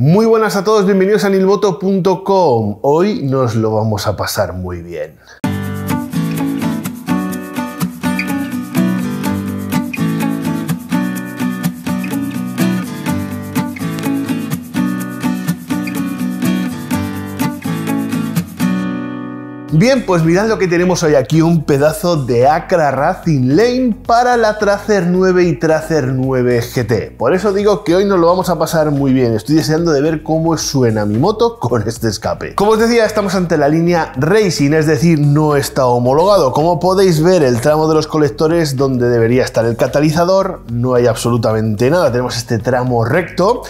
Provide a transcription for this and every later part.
Muy buenas a todos, bienvenidos a nilmoto.com. Hoy nos lo vamos a pasar muy bien. Bien, pues mirad lo que tenemos hoy aquí, un pedazo de Acra Racing Lane para la Tracer 9 y Tracer 9 GT. Por eso digo que hoy nos lo vamos a pasar muy bien. Estoy deseando de ver cómo suena mi moto con este escape. Como os decía, estamos ante la línea Racing, es decir, no está homologado. Como podéis ver, el tramo de los colectores donde debería estar el catalizador, no hay absolutamente nada. Tenemos este tramo recto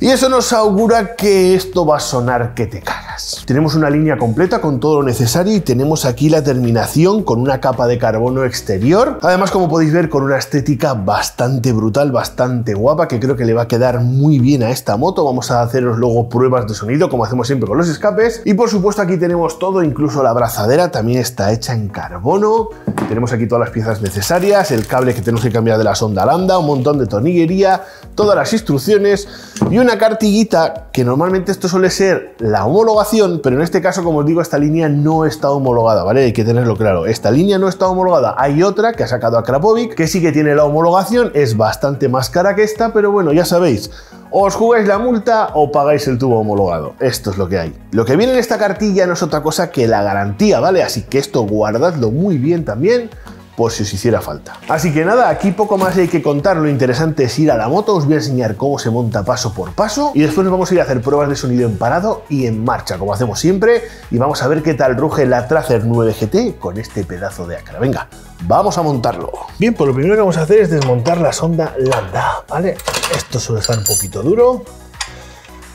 y eso nos augura que esto va a sonar que te cagas. Tenemos una línea completa con todo lo necesario y tenemos aquí la terminación con una capa de carbono exterior. Además, como podéis ver, con una estética bastante brutal, bastante guapa, que creo que le va a quedar muy bien a esta moto. Vamos a haceros luego pruebas de sonido, como hacemos siempre con los escapes. Y por supuesto aquí tenemos todo, incluso la abrazadera también está hecha en carbono. Tenemos aquí todas las piezas necesarias, el cable que tenemos que cambiar de la sonda lambda, un montón de tornillería, todas las instrucciones y una cartillita que normalmente esto suele ser la homologación, pero en este caso, como os digo, esta línea no está homologada, ¿vale? Hay que tenerlo claro. Esta línea no está homologada. Hay otra que ha sacado a Krapovic, que sí que tiene la homologación, es bastante más cara que esta, pero bueno, ya sabéis, os jugáis la multa o pagáis el tubo homologado. Esto es lo que hay. Lo que viene en esta cartilla no es otra cosa que la garantía, ¿vale? Así que esto guardadlo muy bien también por si os hiciera falta. Así que nada, aquí poco más hay que contar, lo interesante es ir a la moto, os voy a enseñar cómo se monta paso por paso y después nos vamos a ir a hacer pruebas de sonido en parado y en marcha, como hacemos siempre, y vamos a ver qué tal ruge la Tracer 9 GT con este pedazo de acra. Venga, vamos a montarlo. Bien, pues lo primero que vamos a hacer es desmontar la sonda lambda, ¿vale? Esto suele estar un poquito duro,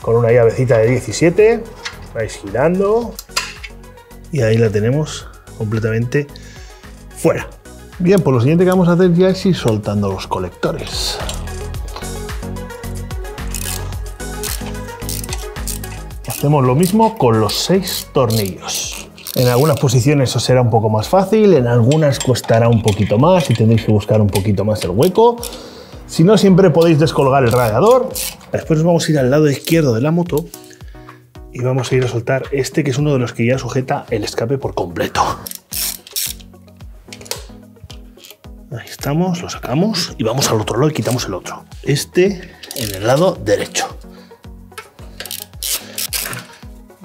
con una llavecita de 17, vais girando y ahí la tenemos completamente fuera. Bien, pues lo siguiente que vamos a hacer ya es ir soltando los colectores. Hacemos lo mismo con los seis tornillos. En algunas posiciones os será un poco más fácil, en algunas costará un poquito más y tendréis que buscar un poquito más el hueco. Si no, siempre podéis descolgar el radiador. Después vamos a ir al lado izquierdo de la moto y vamos a ir a soltar este que es uno de los que ya sujeta el escape por completo. Estamos, lo sacamos y vamos al otro lado y quitamos el otro. Este en el lado derecho.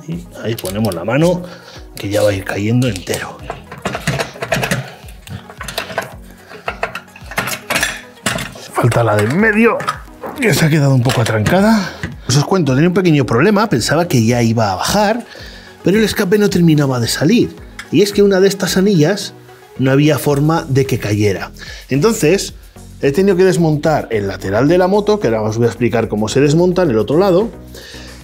Y ahí ponemos la mano que ya va a ir cayendo entero. Falta la de en medio, que se ha quedado un poco atrancada. Os cuento, tenía un pequeño problema, pensaba que ya iba a bajar, pero el escape no terminaba de salir. Y es que una de estas anillas no había forma de que cayera. Entonces, he tenido que desmontar el lateral de la moto, que ahora os voy a explicar cómo se desmonta en el otro lado.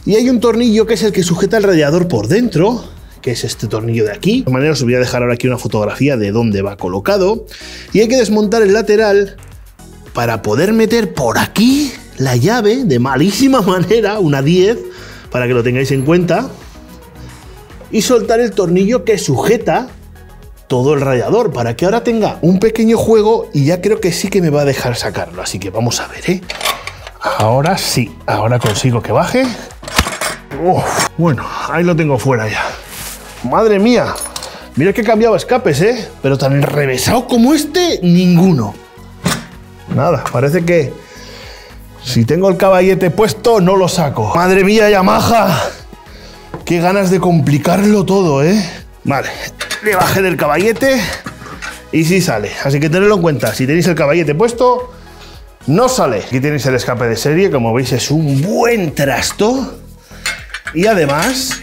Y hay un tornillo que es el que sujeta el radiador por dentro, que es este tornillo de aquí. De todas maneras, os voy a dejar ahora aquí una fotografía de dónde va colocado. Y hay que desmontar el lateral para poder meter por aquí la llave de malísima manera, una 10, para que lo tengáis en cuenta. Y soltar el tornillo que sujeta todo el radiador para que ahora tenga un pequeño juego y ya creo que sí que me va a dejar sacarlo. Así que vamos a ver, ¿eh? Ahora sí, ahora consigo que baje. bueno, ahí lo tengo fuera ya. Madre mía, mira que he cambiado escapes, ¿eh? Pero tan enrevesado como este, ninguno. Nada, parece que si tengo el caballete puesto, no lo saco. Madre mía, Yamaha. Qué ganas de complicarlo todo, ¿eh? Vale, le bajé del caballete y sí sale. Así que tenedlo en cuenta, si tenéis el caballete puesto, no sale. Aquí tenéis el escape de serie, como veis es un buen trasto. Y además,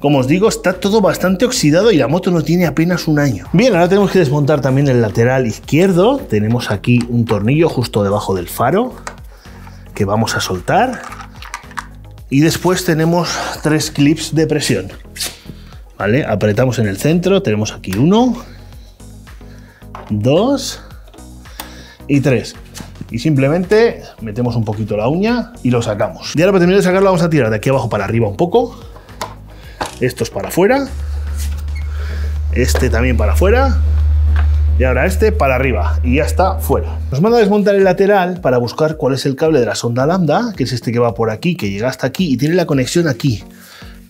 como os digo, está todo bastante oxidado y la moto no tiene apenas un año. Bien, ahora tenemos que desmontar también el lateral izquierdo. Tenemos aquí un tornillo justo debajo del faro que vamos a soltar. Y después tenemos tres clips de presión. Apretamos en el centro, tenemos aquí uno, dos y tres. Y simplemente metemos un poquito la uña y lo sacamos. Y ahora para terminar de sacarlo vamos a tirar de aquí abajo para arriba un poco. Esto es para afuera. Este también para afuera. Y ahora este para arriba y ya está fuera. Nos manda a desmontar el lateral para buscar cuál es el cable de la sonda lambda, que es este que va por aquí, que llega hasta aquí y tiene la conexión aquí.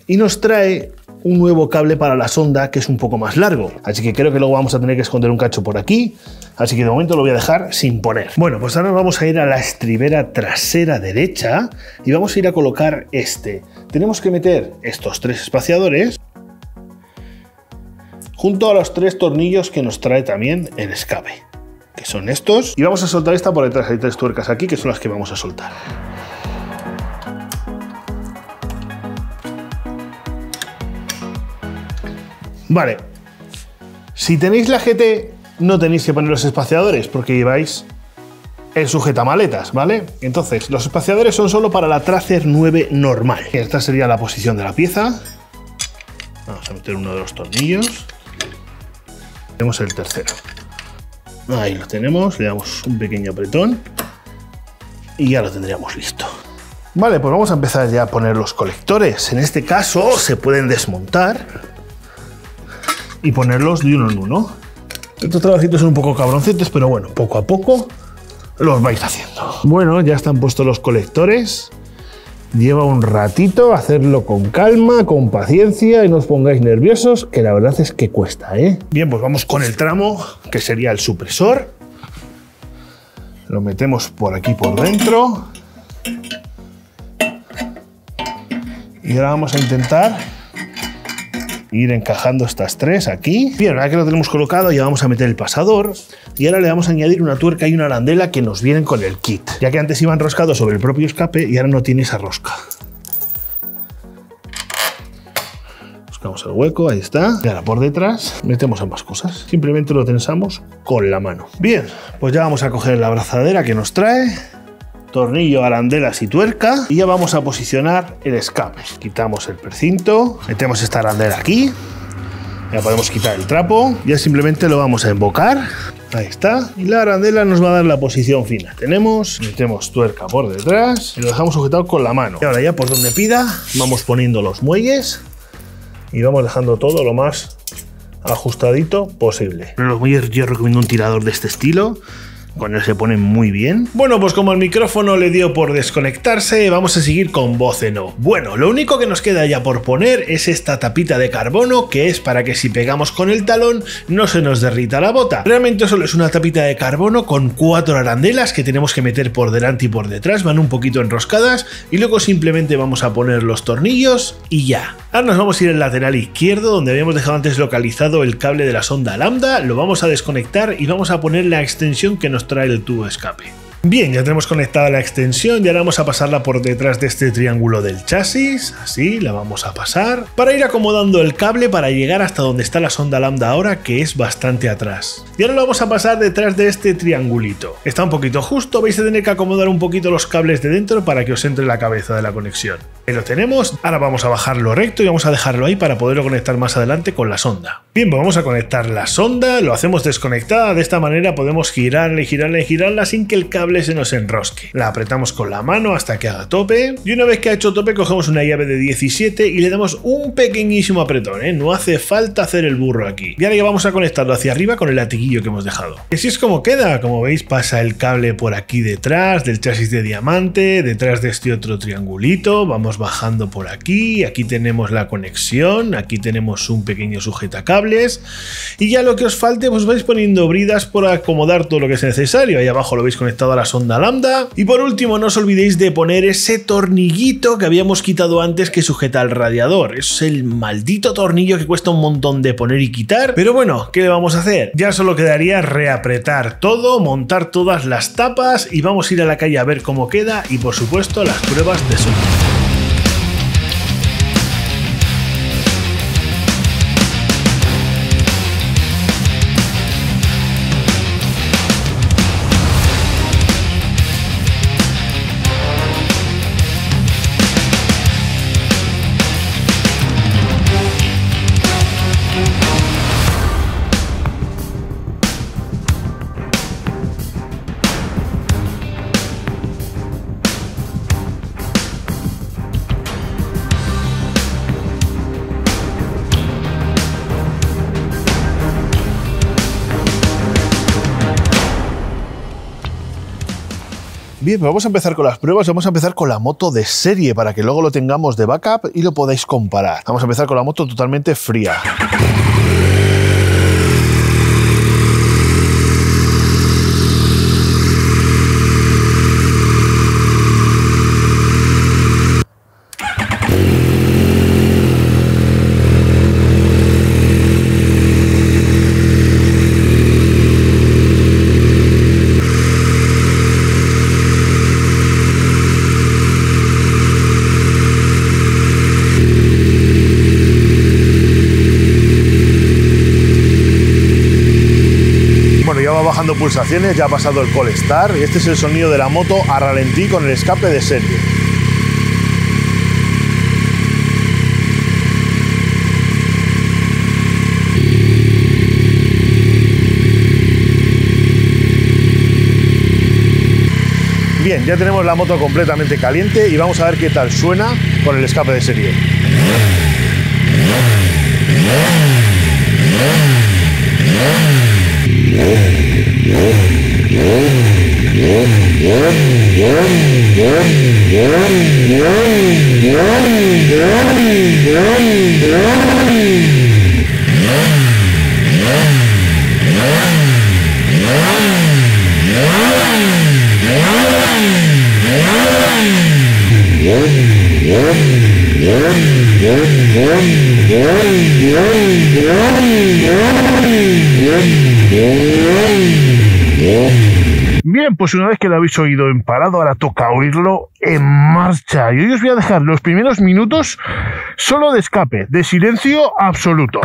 Y nos trae un nuevo cable para la sonda que es un poco más largo. Así que creo que luego vamos a tener que esconder un cacho por aquí. Así que de momento lo voy a dejar sin poner. Bueno, pues ahora vamos a ir a la estribera trasera derecha y vamos a ir a colocar este. Tenemos que meter estos tres espaciadores junto a los tres tornillos que nos trae también el escape, que son estos. Y vamos a soltar esta por detrás. Hay tres tuercas aquí que son las que vamos a soltar. Vale. Si tenéis la GT, no tenéis que poner los espaciadores porque lleváis el sujetamaletas, ¿vale? Entonces, los espaciadores son solo para la Tracer 9 normal. Esta sería la posición de la pieza. Vamos a meter uno de los tornillos. Tenemos el tercero. Ahí lo tenemos, le damos un pequeño apretón y ya lo tendríamos listo. Vale, pues vamos a empezar ya a poner los colectores. En este caso se pueden desmontar y ponerlos de uno en uno. Estos trabajitos son un poco cabroncitos, pero bueno, poco a poco los vais haciendo. Bueno, ya están puestos los colectores. Lleva un ratito hacerlo con calma, con paciencia y no os pongáis nerviosos, que la verdad es que cuesta, ¿eh? Bien, pues vamos con el tramo, que sería el supresor. Lo metemos por aquí por dentro. Y ahora vamos a intentar ir encajando estas tres aquí. Bien, ahora que lo tenemos colocado ya vamos a meter el pasador y ahora le vamos a añadir una tuerca y una arandela que nos vienen con el kit, ya que antes iban enroscado sobre el propio escape y ahora no tiene esa rosca. Buscamos el hueco, ahí está. Y ahora por detrás metemos ambas cosas. Simplemente lo tensamos con la mano. Bien, pues ya vamos a coger la abrazadera que nos trae tornillo, arandelas y tuerca y ya vamos a posicionar el escape. Quitamos el precinto, metemos esta arandela aquí, ya podemos quitar el trapo, ya simplemente lo vamos a embocar. Ahí está. Y la arandela nos va a dar la posición fina. Tenemos, metemos tuerca por detrás y lo dejamos sujetado con la mano. Y ahora ya por donde pida, vamos poniendo los muelles y vamos dejando todo lo más ajustadito posible. En los muelles yo recomiendo un tirador de este estilo con él se pone muy bien. Bueno, pues como el micrófono le dio por desconectarse, vamos a seguir con voz en. Bueno, lo único que nos queda ya por poner es esta tapita de carbono, que es para que si pegamos con el talón no se nos derrita la bota. Realmente solo es una tapita de carbono con cuatro arandelas que tenemos que meter por delante y por detrás, van un poquito enroscadas, y luego simplemente vamos a poner los tornillos y ya. Ahora nos vamos a ir al lateral izquierdo, donde habíamos dejado antes localizado el cable de la sonda lambda, lo vamos a desconectar y vamos a poner la extensión que nos trae el tubo escape. Bien, ya tenemos conectada la extensión y ahora vamos a pasarla por detrás de este triángulo del chasis, así la vamos a pasar, para ir acomodando el cable para llegar hasta donde está la sonda lambda ahora, que es bastante atrás. Y ahora lo vamos a pasar detrás de este triangulito. Está un poquito justo, vais a tener que acomodar un poquito los cables de dentro para que os entre la cabeza de la conexión. Ahí lo tenemos, ahora vamos a bajarlo recto y vamos a dejarlo ahí para poderlo conectar más adelante con la sonda. Bien, pues vamos a conectar la sonda, lo hacemos desconectada, de esta manera podemos girarla y girarla y girarla sin que el cable se nos enrosque. La apretamos con la mano hasta que haga tope y una vez que ha hecho tope cogemos una llave de 17 y le damos un pequeñísimo apretón, ¿eh? no hace falta hacer el burro aquí. Y ahora ya vamos a conectarlo hacia arriba con el latiguillo que hemos dejado. Y así es como queda, como veis pasa el cable por aquí detrás del chasis de diamante, detrás de este otro triangulito, vamos bajando por aquí, aquí tenemos la conexión, aquí tenemos un pequeño sujetacables y ya lo que os falte pues vais poniendo bridas por acomodar todo lo que es necesario, ahí abajo lo veis conectado a la sonda lambda. Y por último, no os olvidéis de poner ese tornillito que habíamos quitado antes que sujeta al radiador. Es el maldito tornillo que cuesta un montón de poner y quitar. Pero bueno, ¿qué le vamos a hacer? Ya solo quedaría reapretar todo, montar todas las tapas y vamos a ir a la calle a ver cómo queda y por supuesto las pruebas de sonido. Bien, pues vamos a empezar con las pruebas. Vamos a empezar con la moto de serie para que luego lo tengamos de backup y lo podáis comparar. Vamos a empezar con la moto totalmente fría. Ya ha pasado el Polestar y este es el sonido de la moto a ralentí con el escape de serie. Bien, ya tenemos la moto completamente caliente y vamos a ver qué tal suena con el escape de serie. Yeah. Bien, pues una vez que lo habéis oído en parado, ahora toca oírlo en marcha. Y hoy os voy a dejar los primeros minutos solo de escape, de silencio absoluto.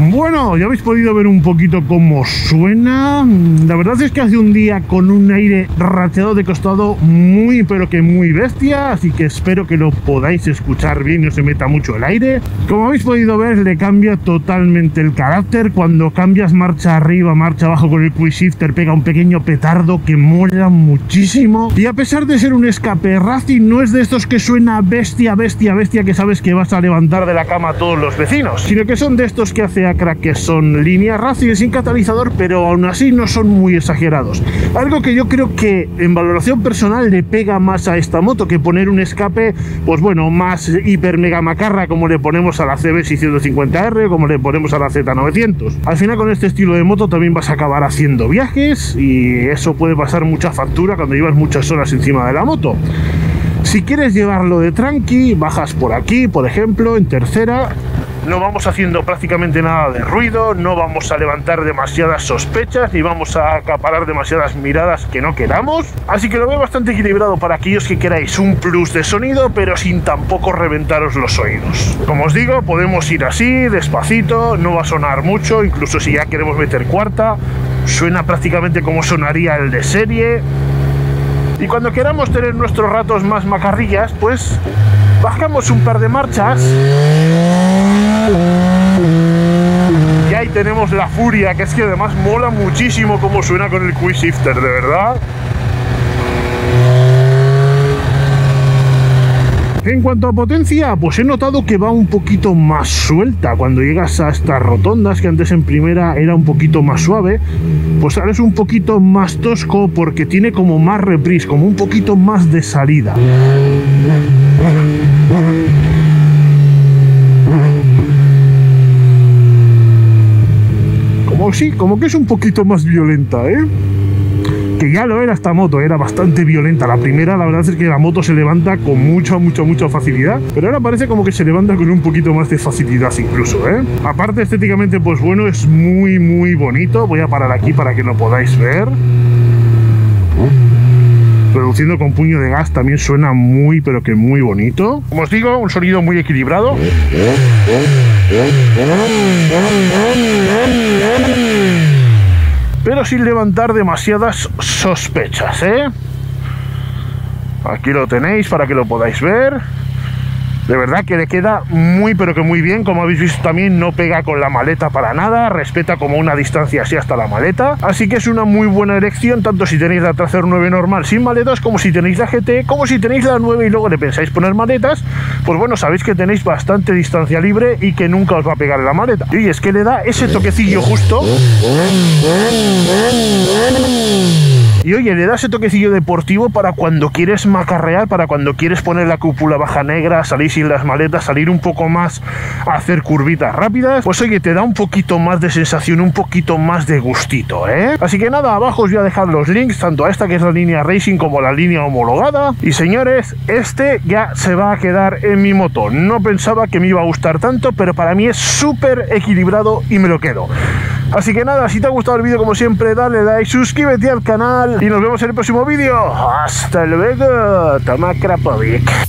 Bueno, ya habéis podido ver un poquito cómo suena. La verdad es que hace un día con un aire racheado de costado muy pero que muy bestia, así que espero que lo podáis escuchar bien y no se meta mucho el aire. Como habéis podido ver, le cambia totalmente el carácter. Cuando cambias marcha arriba, marcha abajo con el quick shifter, pega un pequeño petardo que mola muchísimo. Y a pesar de ser un escape Racing, no es de estos que suena bestia, bestia, bestia que sabes que vas a levantar de la cama a todos los vecinos, sino que son de estos que hace Que son líneas Racing sin catalizador, pero aún así no son muy exagerados. Algo que yo creo que en valoración personal le pega más a esta moto que poner un escape, pues bueno, más hiper mega macarra como le ponemos a la CB650R, como le ponemos a la Z900. Al final con este estilo de moto también vas a acabar haciendo viajes y eso puede pasar mucha factura cuando llevas muchas horas encima de la moto. Si quieres llevarlo de tranqui, bajas por aquí, por ejemplo, en tercera, no vamos haciendo prácticamente nada de ruido, no vamos a levantar demasiadas sospechas ni vamos a acaparar demasiadas miradas que no queramos. Así que lo veo bastante equilibrado para aquellos que queráis un plus de sonido, pero sin tampoco reventaros los oídos. Como os digo, podemos ir así, despacito, no va a sonar mucho, incluso si ya queremos meter cuarta, suena prácticamente como sonaría el de serie. Y cuando queramos tener nuestros ratos más macarrillas, pues bajamos un par de marchas y ahí tenemos la furia, que es que además mola muchísimo cómo suena con el quick shifter, de verdad. En cuanto a potencia, pues he notado que va un poquito más suelta. Cuando llegas a estas rotondas, que antes en primera era un poquito más suave, pues ahora es un poquito más tosco porque tiene como más reprise, como un poquito más de salida. Sí, como que es un poquito más violenta, ¿eh? que ya lo era esta moto, era bastante violenta. La primera, la verdad es que la moto se levanta con mucha, mucha, mucha facilidad, pero ahora parece como que se levanta con un poquito más de facilidad incluso, ¿eh? Aparte, estéticamente, pues bueno, es muy, muy bonito. Voy a parar aquí para que lo podáis ver. Reduciendo con puño de gas también suena muy, pero que muy bonito. Como os digo, un sonido muy equilibrado pero sin levantar demasiadas sospechas, ¿eh? Aquí lo tenéis para que lo podáis ver. De verdad que le queda muy pero que muy bien, como habéis visto también no pega con la maleta para nada, respeta como una distancia así hasta la maleta, así que es una muy buena elección tanto si tenéis la Tracer 9 normal sin maletas como si tenéis la GT, como si tenéis la 9 y luego le pensáis poner maletas, pues bueno, sabéis que tenéis bastante distancia libre y que nunca os va a pegar en la maleta. Y es que le da ese toquecillo justo y oye, le da ese toquecillo deportivo para cuando quieres macarrear, para cuando quieres poner la cúpula baja negra, salir sin las maletas, salir un poco más hacer curvitas rápidas. Pues oye, te da un poquito más de sensación, un poquito más de gustito, ¿eh? Así que nada, abajo os voy a dejar los links, tanto a esta que es la línea Racing como la línea homologada. Y señores, este ya se va a quedar en mi moto. No pensaba que me iba a gustar tanto, pero para mí es súper equilibrado y me lo quedo. Así que nada, si te ha gustado el vídeo como siempre, dale like, suscríbete al canal y nos vemos en el próximo vídeo. Hasta luego, toma Krapovic.